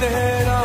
तेरा